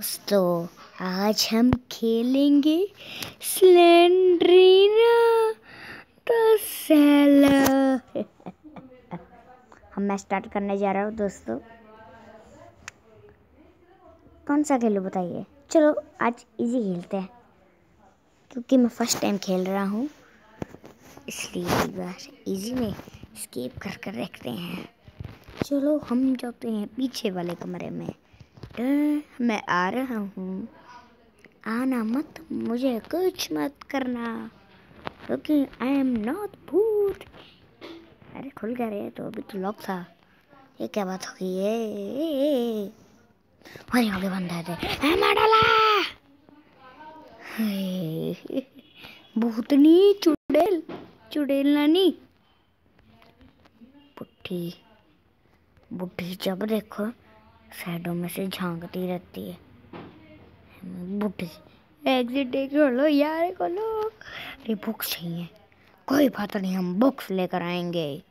दोस्तों, आज हम खेलेंगे स्लेंड्रीना द सेलर हम मैं स्टार्ट करने जा रहा हूँ, दोस्तों। कौन सा खेलो बताइए। चलो, आज इजी खेलते हैं। क्योंकि मैं फ़र्स्ट टाइम खेल रहा हूँ, इसलिए बार इजी में स्केप कर कर रखते हैं। चलो, हम जाते हैं पीछे वाले कमरे में। मैं आ रहा हूँ। आना मत, मुझे कुछ मत करना, क्योंकि आई एम नॉट भूत अरे खुल गया रे तो अभी तो लॉक था। ये क्या बात होगी ये अरे आगे बंद है डाला! भूतनी, चुड़ैल चुड़ैल नानी। पुट्ठी बुढ़ी, जब देखो। साइडों में से झांकती रहती है। बुढ़ी एग्जिट खोलो यार खोलो अरे बुक्स चाहिए। कोई बात नहीं हम बुक्स लेकर आएँगे।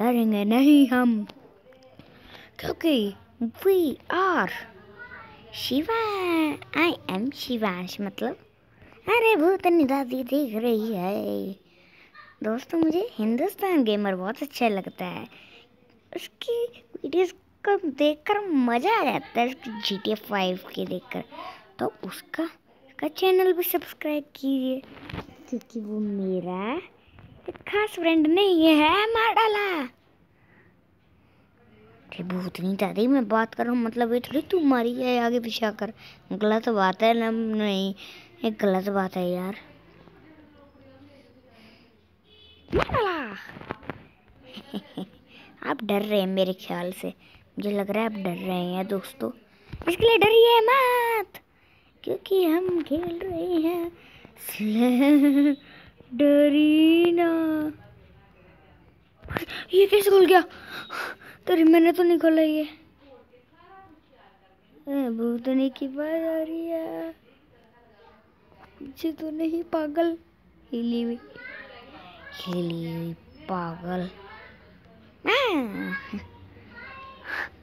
डरेंगे नहीं हम। क्योंकि we are Shiva I am Shivansh मतलब। अरे भूतनी दादी देख रही है। दोस्तों मुझे हिंदुस्तान गेमर बहुत अच्छा लगता है। उसकी वीडियोस को देखकर मज़ा आ जाता है जी टी फाइव के देखकर। तो उसका का चैनल भी सब्सक्राइब कीजिए, क्योंकि वो मेरा एक खास फ्रेंड नहीं है मार डाला भूत नहीं दादी मैं बात कर रहा हूँ मतलब ये थोड़ी तू मारी है, आगे पीछे आकर। गलत बात है ना, नहीं, एक गलत बात है यार। आप डर रहे हैं मेरे ख्याल से। मुझे लग रहा है आप डर रहे हैं दोस्तों। इसके लिए डरिए मत, क्योंकि हम खेल रहे हैं। डरीना ये कैसे खुल गया? तेरी मैंने तो नहीं खोला ये। भूतने की बात आ रही है। मुझे तो नहीं पागल। हिली हुई। हिली हुई पागल।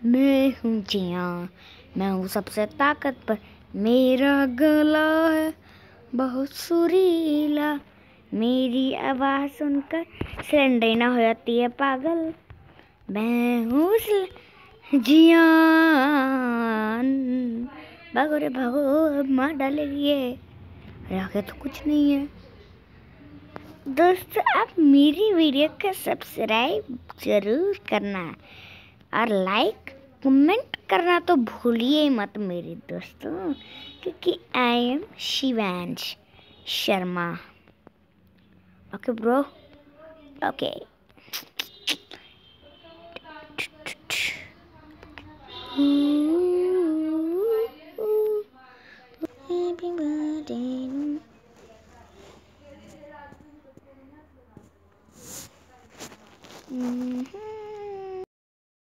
मैं हूँ जिया। मैं हूँ सबसे ताकतवर मेरा गला है बहुत सुरीला। मेरी आवाज़ सुनकर सिलेंडरीना हो जाती है, पागल। मैं हूँ जियान। भागो रे भागो मार डालेगी ये। आगे तो कुछ नहीं है। दोस्तों, आप मेरी वीडियो का सब्सक्राइब ज़रूर करना। और लाइक कमेंट करना तो भूलिए मत मेरे दोस्तों, क्योंकि I am Shivansh Sharma. Okay bro okay Mm-hmm.